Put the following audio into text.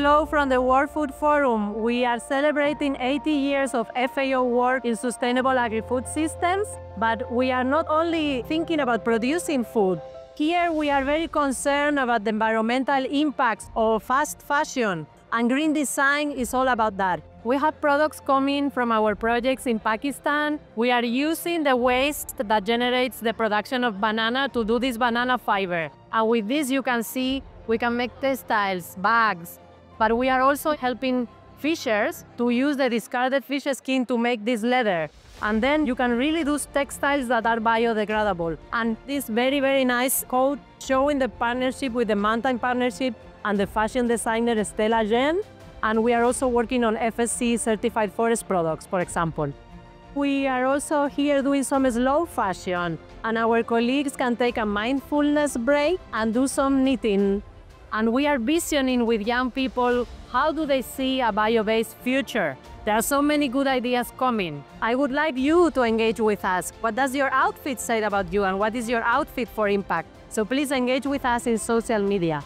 Hello from the World Food Forum. We are celebrating 80 years of FAO work in sustainable agri-food systems, but we are not only thinking about producing food. Here we are very concerned about the environmental impacts of fast fashion, and green design is all about that. We have products coming from our projects in Pakistan. We are using the waste that generates the production of banana to do this banana fiber. And with this you can see we can make textiles, bags, but we are also helping fishers to use the discarded fish skin to make this leather. And then you can really do textiles that are biodegradable. And this very, very nice coat showing the partnership with the Mountain Partnership and the fashion designer Stella Jean. And we are also working on FSC certified forest products, for example. We are also here doing some slow fashion, and our colleagues can take a mindfulness break and do some knitting and we are visioning with young people how do they see a bio-based future. There are so many good ideas coming. I would like you to engage with us. What does your outfit say about you and what is your outfit for impact? So please engage with us in social media.